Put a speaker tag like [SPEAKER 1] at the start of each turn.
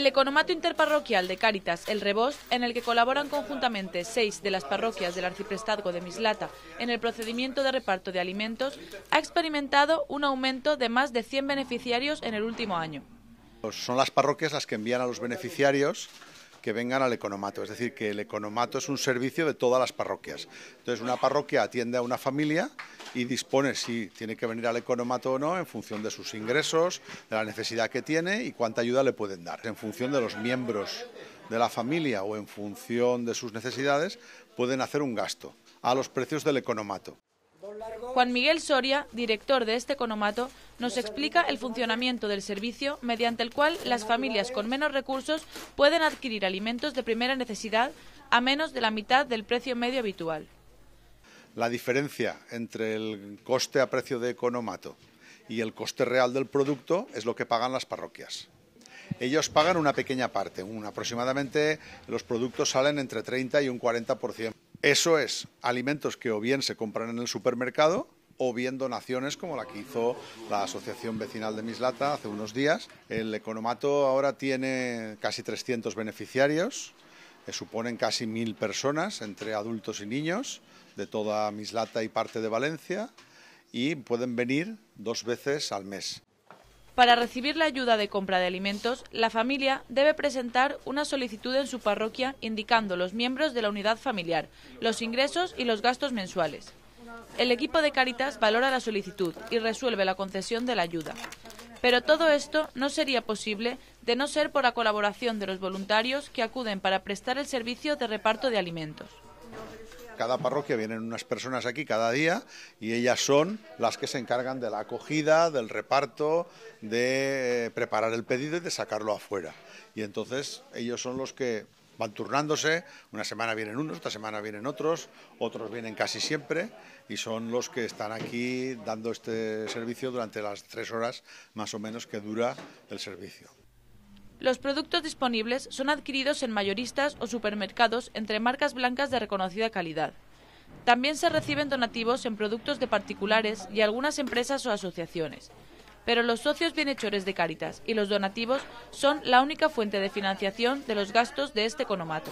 [SPEAKER 1] El economato interparroquial de Cáritas El Rebost, en el que colaboran conjuntamente seis de las parroquias del arciprestazgo de Mislata en el procedimiento de reparto de alimentos, ha experimentado un aumento de más de 100 beneficiarios en el último año.
[SPEAKER 2] Son las parroquias las que envían a los beneficiarios que vengan al economato. Es decir, que el economato es un servicio de todas las parroquias. Entonces, una parroquia atiende a una familia y dispone si tiene que venir al economato o no en función de sus ingresos, de la necesidad que tiene y cuánta ayuda le pueden dar. En función de los miembros de la familia o en función de sus necesidades, pueden hacer un gasto a los precios del economato.
[SPEAKER 1] Juan Miguel Soria, director de este economato, nos explica el funcionamiento del servicio mediante el cual las familias con menos recursos pueden adquirir alimentos de primera necesidad a menos de la mitad del precio medio habitual.
[SPEAKER 2] La diferencia entre el coste a precio de economato y el coste real del producto es lo que pagan las parroquias. Ellos pagan una pequeña parte, un, aproximadamente los productos salen entre 30 y un 40%. Eso es alimentos que o bien se compran en el supermercado o bien donaciones como la que hizo la Asociación Vecinal de Mislata hace unos días. El economato ahora tiene casi 300 beneficiarios, que suponen casi mil personas entre adultos y niños de toda Mislata y parte de Valencia y pueden venir dos veces al mes.
[SPEAKER 1] Para recibir la ayuda de compra de alimentos, la familia debe presentar una solicitud en su parroquia indicando los miembros de la unidad familiar, los ingresos y los gastos mensuales. El equipo de Caritas valora la solicitud y resuelve la concesión de la ayuda. Pero todo esto no sería posible de no ser por la colaboración de los voluntarios que acuden para prestar el servicio de reparto de alimentos
[SPEAKER 2] cada parroquia vienen unas personas aquí cada día y ellas son las que se encargan de la acogida, del reparto, de preparar el pedido y de sacarlo afuera. Y entonces ellos son los que van turnándose, una semana vienen unos, otra semana vienen otros, otros vienen casi siempre y son los que están aquí dando este servicio durante las tres horas más o menos que dura el servicio.
[SPEAKER 1] Los productos disponibles son adquiridos en mayoristas o supermercados entre marcas blancas de reconocida calidad. También se reciben donativos en productos de particulares y algunas empresas o asociaciones. Pero los socios bienhechores de Cáritas y los donativos son la única fuente de financiación de los gastos de este economato.